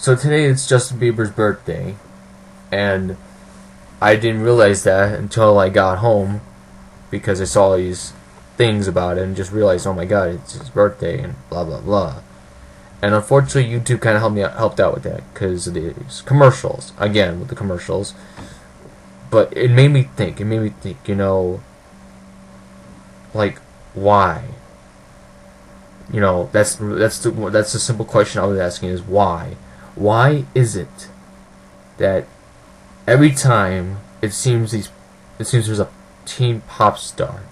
So today it's Justin Bieber's birthday, and I didn't realize that until I got home because I saw these things about it and just realized, oh my god, it's his birthday and blah blah blah. And unfortunately, YouTube kind of helped me out, helped out with that because of these commercials. Again, with the commercials, but it made me think. It made me think. You know, like why? You know, that's that's the that's the simple question I was asking is why? Why is it that every time it seems these it seems there's a teen pop star?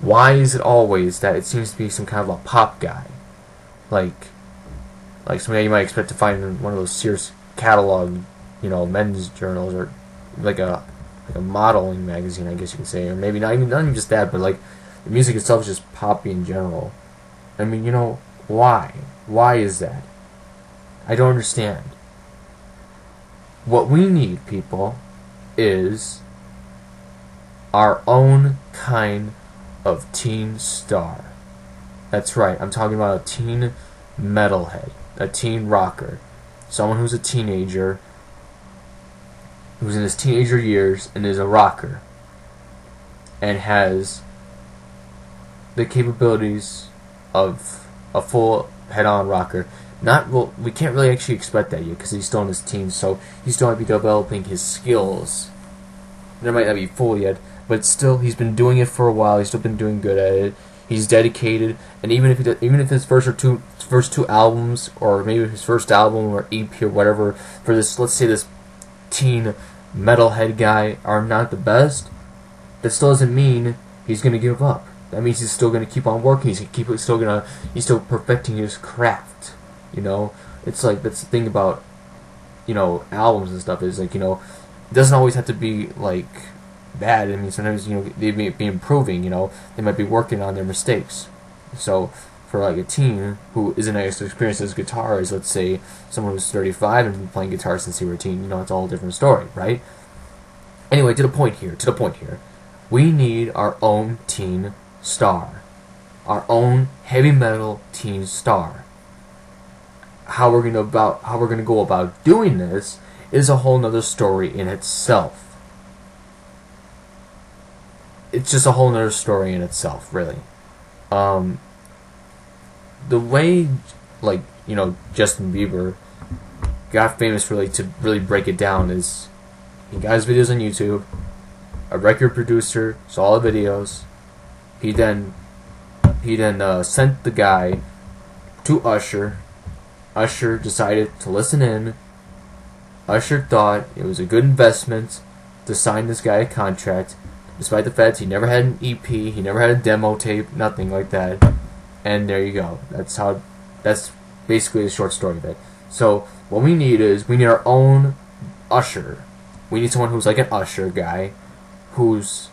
Why is it always that it seems to be some kind of a pop guy? Like like somebody you might expect to find in one of those Sears catalog, you know, men's journals or like a like a modeling magazine, I guess you could say, or maybe not even not even just that, but like the music itself is just poppy in general. I mean, you know, why? Why is that? I don't understand. What we need, people, is our own kind of teen star. That's right, I'm talking about a teen metalhead, a teen rocker, someone who's a teenager, who's in his teenager years and is a rocker, and has the capabilities of a full head-on rocker. Not well, we can't really actually expect that yet because he's still in his teens, so he's still might be developing his skills. There might not be full yet, but still, he's been doing it for a while. He's still been doing good at it. He's dedicated, and even if he does, even if his first or two first two albums, or maybe his first album or EP or whatever for this, let's say this teen metalhead guy are not the best, that still doesn't mean he's gonna give up. That means he's still gonna keep on working. He's keep still gonna he's still perfecting his craft. You know, it's like that's the thing about you know albums and stuff is like you know it doesn't always have to be like bad. I mean sometimes you know they may be improving. You know they might be working on their mistakes. So for like a teen who isn't as experienced as guitar as let's say someone who's 35 and been playing guitar since they were a teen, you know it's all a different story, right? Anyway, to the point here. To the point here. We need our own teen star, our own heavy metal teen star. How we're gonna about how we're gonna go about doing this is a whole nother story in itself. It's just a whole nother story in itself, really. Um, the way, like you know, Justin Bieber got famous really to really break it down is he got his videos on YouTube. A record producer saw the videos, he then he then uh, sent the guy to Usher. Usher decided to listen in. Usher thought it was a good investment to sign this guy a contract, despite the fact he never had an EP, he never had a demo tape, nothing like that. And there you go. That's how. That's basically the short story of it. So what we need is we need our own Usher. We need someone who's like an Usher guy, who's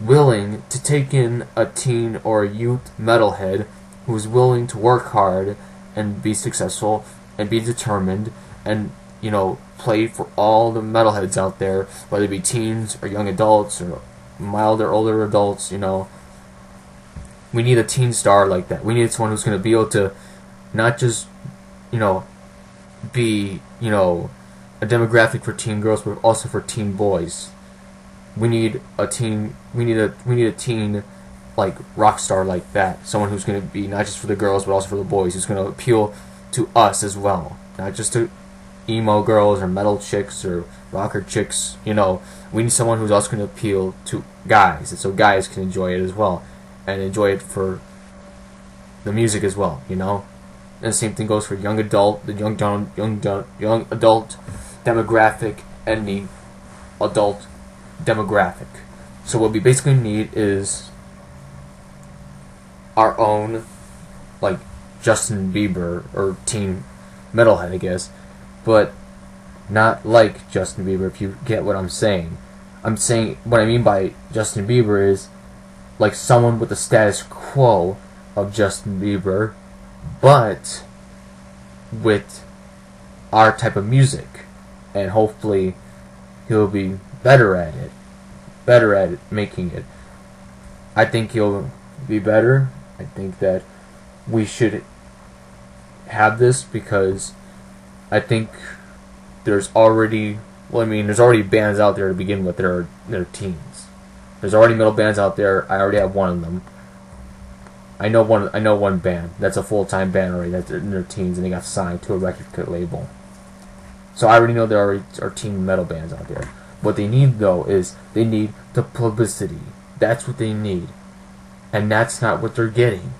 willing to take in a teen or a youth metalhead who's willing to work hard and be successful and be determined and you know play for all the metalheads out there whether it be teens or young adults or milder older adults you know. We need a teen star like that. We need someone who's going to be able to not just you know be you know a demographic for teen girls but also for teen boys. We need a teen we need a we need a teen like rock star like that. Someone who's going to be not just for the girls but also for the boys who's going to appeal to us as well. Not just to emo girls or metal chicks or rocker chicks you know. We need someone who's also going to appeal to guys and so guys can enjoy it as well and enjoy it for the music as well you know? And the same thing goes for young adult the young young young, young adult demographic and the adult demographic. So what we basically need is our own, like Justin Bieber or teen metalhead, I guess, but not like Justin Bieber. If you get what I'm saying, I'm saying what I mean by Justin Bieber is like someone with the status quo of Justin Bieber, but with our type of music, and hopefully he'll be better at it, better at it, making it. I think he'll be better. I think that we should have this because I think there's already well, I mean, there's already bands out there to begin with that are that are teens. There's already metal bands out there. I already have one of them. I know one. I know one band that's a full time band already. That's in their teens and they got signed to a record label. So I already know there already are teen metal bands out there. What they need though is they need the publicity. That's what they need, and that's not what they're getting.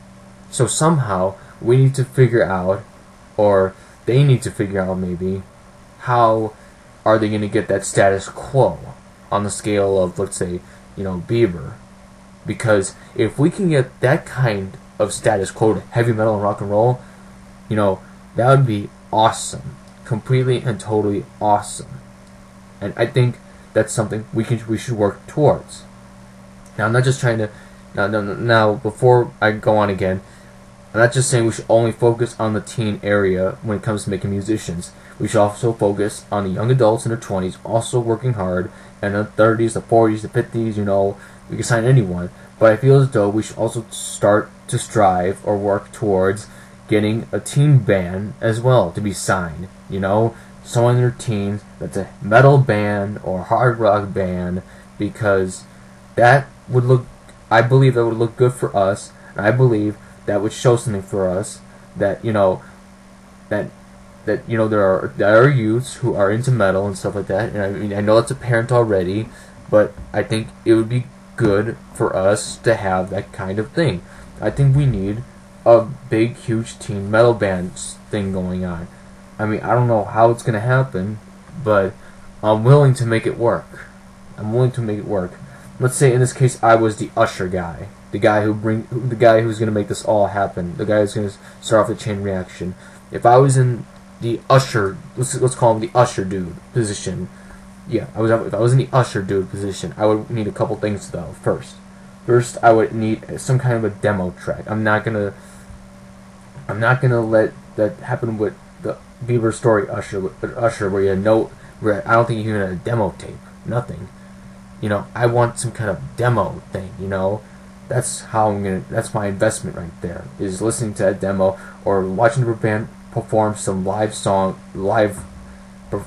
So somehow we need to figure out, or they need to figure out maybe, how are they going to get that status quo on the scale of let's say you know Bieber, because if we can get that kind of status quo to heavy metal and rock and roll, you know that would be awesome, completely and totally awesome, and I think that's something we can we should work towards. Now I'm not just trying to now now, now before I go on again. I'm not just saying we should only focus on the teen area when it comes to making musicians. We should also focus on the young adults in their 20s also working hard, and the 30s, the 40s, the 50s, you know, we can sign anyone. But I feel as though we should also start to strive or work towards getting a teen band as well to be signed. You know, someone in their teens that's a metal band or hard rock band because that would look, I believe that would look good for us. And I believe that would show something for us that you know that that you know there are there are youths who are into metal and stuff like that and I mean I know that's apparent already but I think it would be good for us to have that kind of thing I think we need a big huge teen metal band thing going on I mean I don't know how it's gonna happen but I'm willing to make it work I'm willing to make it work let's say in this case I was the usher guy the guy who bring the guy who's going to make this all happen, the guy who's going to start off the chain reaction. If I was in the usher, let's let's call him the usher dude position. Yeah, I was if I was in the usher dude position, I would need a couple things though. First, first I would need some kind of a demo track. I'm not gonna I'm not gonna let that happen with the Bieber story Usher Usher where you had no where I don't think you even had a demo tape. Nothing. You know, I want some kind of demo thing, you know that's how I'm gonna. That's my investment right there. Is listening to that demo or watching the band perform some live song, live,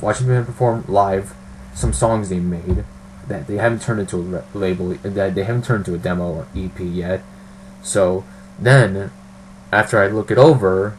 watching the band perform live some songs they made that they haven't turned into a label, that they haven't turned into a demo or EP yet. So then, after I look it over,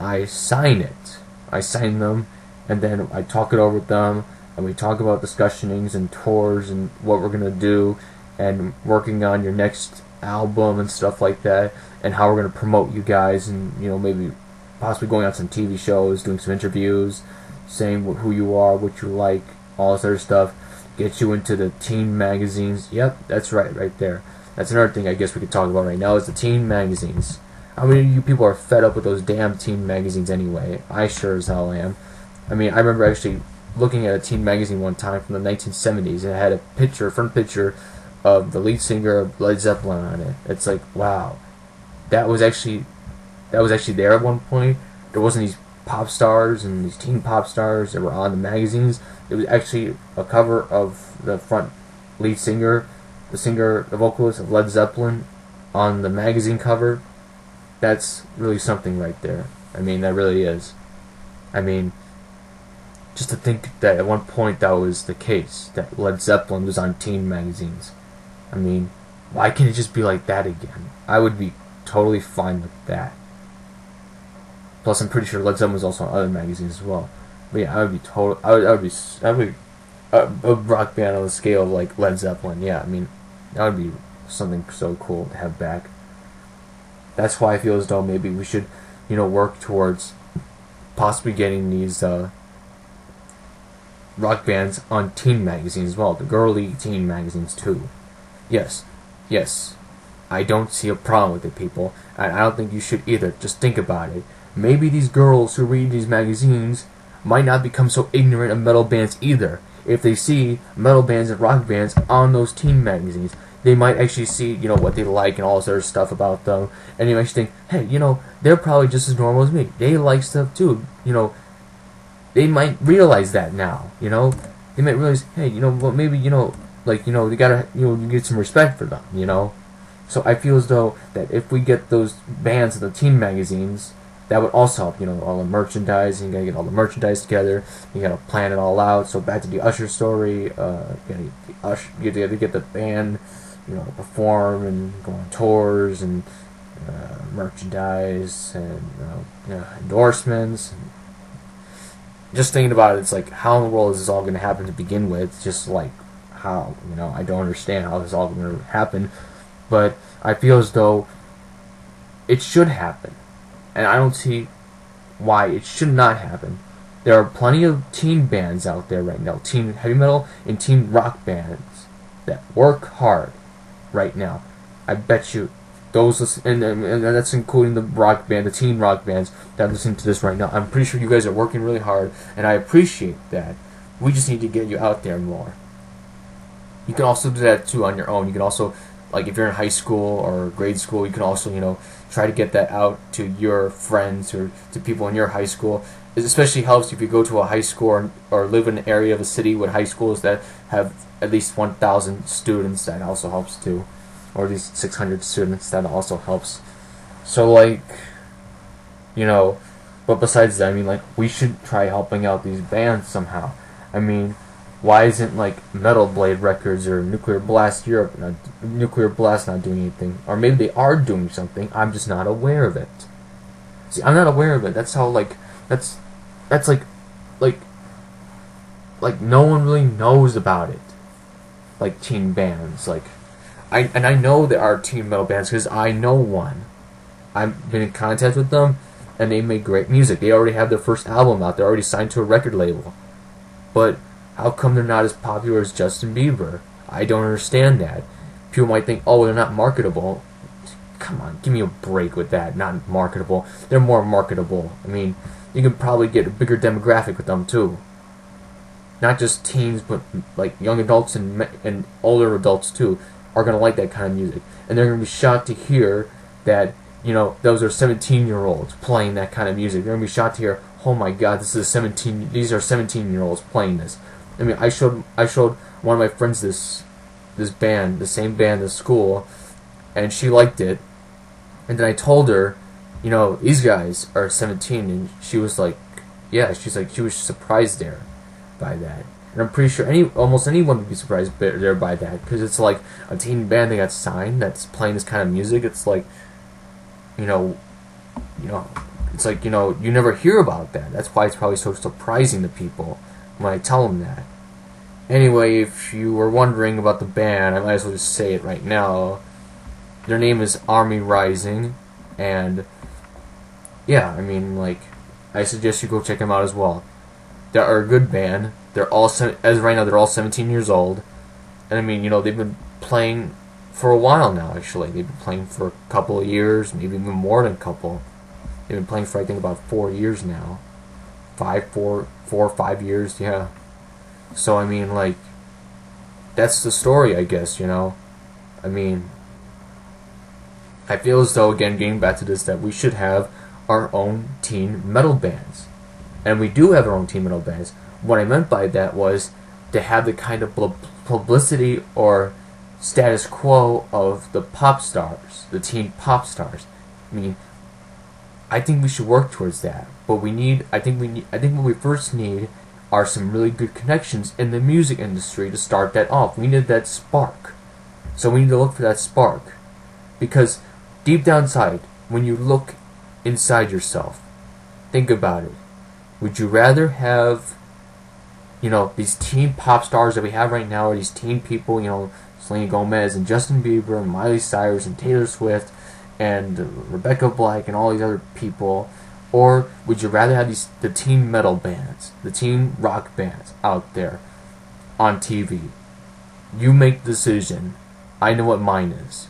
I sign it. I sign them, and then I talk it over with them, and we talk about discussionings and tours and what we're gonna do and working on your next album and stuff like that, and how we're going to promote you guys, and you know maybe possibly going on some TV shows, doing some interviews, saying who you are, what you like, all this other stuff. Get you into the teen magazines. Yep, that's right, right there. That's another thing I guess we could talk about right now is the teen magazines. How many of you people are fed up with those damn teen magazines anyway? I sure as hell am. I mean, I remember actually looking at a teen magazine one time from the 1970s. It had a picture, front picture of the lead singer of Led Zeppelin on it. It's like, wow, that was actually that was actually there at one point. There wasn't these pop stars and these teen pop stars that were on the magazines. It was actually a cover of the front lead singer, the singer, the vocalist of Led Zeppelin on the magazine cover. That's really something right there. I mean, that really is. I mean, just to think that at one point that was the case, that Led Zeppelin was on teen magazines. I mean, why can't it just be like that again? I would be totally fine with that. Plus, I'm pretty sure Led Zeppelin was also on other magazines as well. But yeah, I would be total. I would. I would be. I would. Be, a, a rock band on the scale of like Led Zeppelin. Yeah, I mean, that would be something so cool to have back. That's why I feel as though maybe we should, you know, work towards possibly getting these uh, rock bands on teen magazines as well, the girly teen magazines too. Yes, yes. I don't see a problem with it, people, and I don't think you should either. Just think about it. Maybe these girls who read these magazines might not become so ignorant of metal bands either. If they see metal bands and rock bands on those teen magazines, they might actually see, you know, what they like and all this other stuff about them, and they might think, hey, you know, they're probably just as normal as me. They like stuff too, you know. They might realize that now, you know. They might realize, hey, you know, well, maybe, you know, like you know they gotta you know get some respect for them you know so i feel as though that if we get those bands in the teen magazines that would also help. You know, all the merchandise, you gotta get all the merchandise together. You gotta plan it all out. So back to the Usher story, uh, you gotta get the Usher, you gotta get the band, you know, perform and go on tours and uh, merchandise and know, endorsements. And just thinking about it, it's like how in the world is this all going to happen to begin with? Just like how you know, I don't understand how this all going to happen, but I feel as though it should happen and I don't see why it should not happen. There are plenty of teen bands out there right now, teen heavy metal and teen rock bands that work hard right now. I bet you those and, and that's including the rock band, the teen rock bands that listen to this right now. I'm pretty sure you guys are working really hard, and I appreciate that. We just need to get you out there more. You can also do that too on your own. You can also like if you're in high school or grade school, you can also you know try to get that out to your friends or to people in your high school. It especially helps if you go to a high school or, or live in an area of a city with high schools that have at least 1,000 students. That also helps too, or these 600 students. That also helps. So like, you know, but besides that, I mean, like we should try helping out these bands somehow. I mean why isn't like Metal Blade Records or Nuclear Blast Europe, not, Nuclear Blast not doing anything? Or maybe they are doing something. I'm just not aware of it. See, I'm not aware of it. That's how like that's that's like like like no one really knows about it. Like teen bands, like I and I know there are teen metal bands because I know one. I've been in contact with them, and they make great music. They already have their first album out. They're already signed to a record label, but how come they're not as popular as Justin Bieber? I don't understand that. People might think, oh, they're not marketable. Come on, give me a break with that. Not marketable. They're more marketable. I mean, you can probably get a bigger demographic with them too. Not just teens, but like young adults and and older adults too are gonna like that kind of music, and they're gonna be shocked to hear that you know those are 17 year olds playing that kind of music. They're gonna be shocked to hear, oh my God, this is 17. These are 17 year olds playing this. I mean, I showed I showed one of my friends this this band, the same band the school, and she liked it. And then I told her, you know, these guys are 17, and she was like, yeah, she's like, she was surprised there by that. And I'm pretty sure any almost anyone would be surprised there by that because it's like a teen band that got signed that's playing this kind of music. It's like, you know, you know, it's like you know you never hear about that. That's why it's probably so surprising to people when I tell them that. Anyway, if you were wondering about the band, I might as well just say it right now. Their name is Army Rising, and yeah, I mean, like, I suggest you go check them out as well. They are a good band. They're all as right now they're all 17 years old, and I mean, you know, they've been playing for a while now. Actually, they've been playing for a couple of years, maybe even more than a couple. They've been playing for I think about four years now, five, four, four five years, yeah. So, I mean, like, that's the story, I guess, you know? I mean, I feel as though, again, getting back to this, that we should have our own teen metal bands. And we do have our own teen metal bands. What I meant by that was to have the kind of publicity or status quo of the pop stars, the teen pop stars. I mean, I think we should work towards that. But we need, I think we need, I think what we first need are some really good connections in the music industry to start that off. We need that spark. So we need to look for that spark. Because deep down inside, when you look inside yourself, think about it. Would you rather have, you know, these teen pop stars that we have right now, or these teen people, you know, Selena Gomez and Justin Bieber and Miley Cyrus and Taylor Swift and Rebecca Black and all these other people? Or would you rather have these the teen metal bands, the teen rock bands out there on TV? You make the decision. I know what mine is.